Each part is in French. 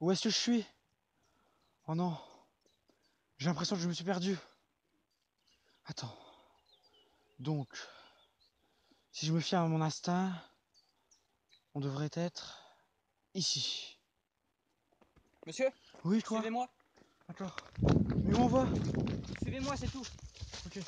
Où est-ce que je suis? Oh non. J'ai l'impression que je me suis perdu. Attends. Donc, si je me fie à mon instinct, on devrait être ici. Monsieur, Oui, toi suivez-moi. D'accord. Mais où on va? Suivez-moi, c'est tout. Ok.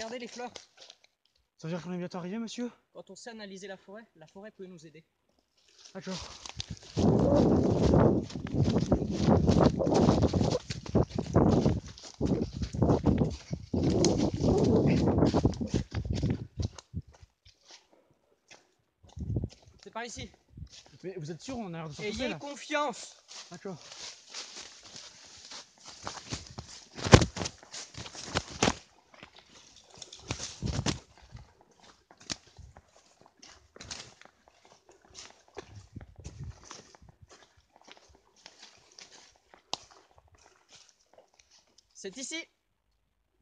Regardez les fleurs. Ça veut dire qu'on est bientôt arrivé, monsieur? Quand on sait analyser la forêt, la forêt peut nous aider. D'accord. C'est par ici. Mais vous êtes sûr on a l'air de Ayez là? confiance. D'accord. C'est ici.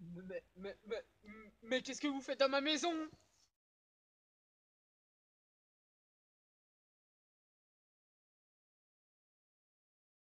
Mais, mais, mais, qu'est-ce que vous faites à ma maison?